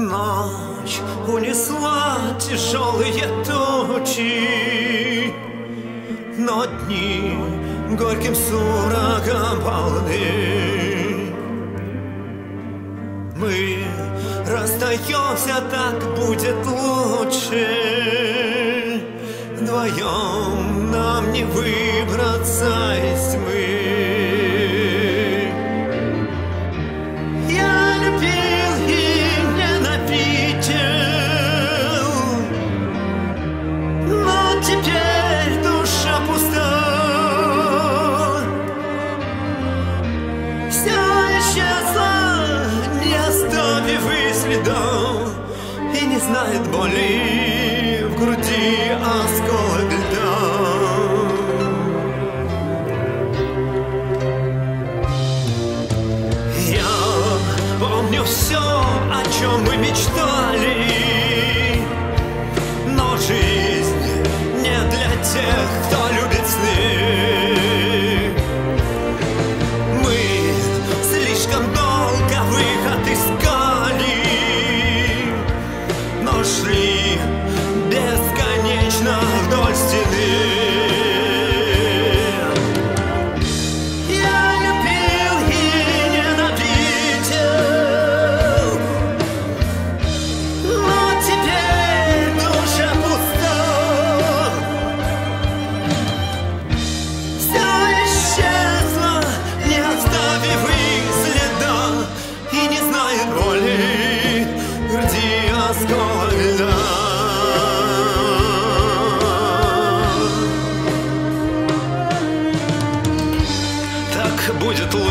Ночь унесла тяжелые тучи, Но дни горьким сурогом полны. Мы расстаемся, так будет лучше. Вдвоем нам не выбраться теперь душа пуста. Все исчезло, не оставив и следа, и не знает боли в груди осколок льда. Все, о чем мы мечтали,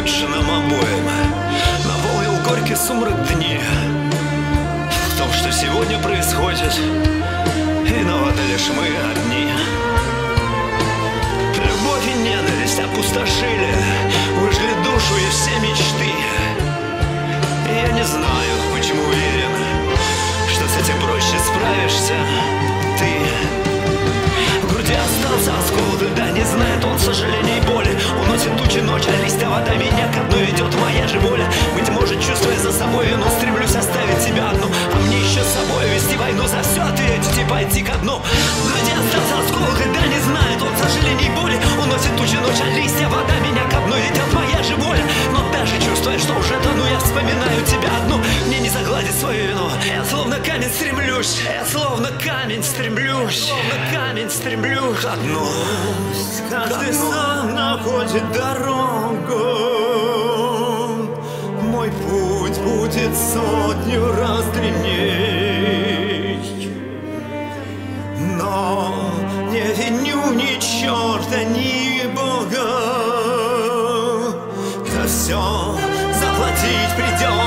лучше нам обоим Наполнил горький сумрак дни В том, что сегодня происходит Виноваты лишь мы одни. Любовь и ненависть опустошили Выжгли душу и все мечты. Я не знаю, почему уверен Что с этим проще справишься ты. В груди остался осколок льда Не знает он сожаления и ночь, а листья вода Меня ко дну ведет моя же стремлюсь, я словно камень стремлюсь, словно камень стремлюсь. одно. дну. Каждый сам находит дорогу. Мой путь будет сотню раз длинней. Но не виню ни черта, ни бога. За все заплатить придется.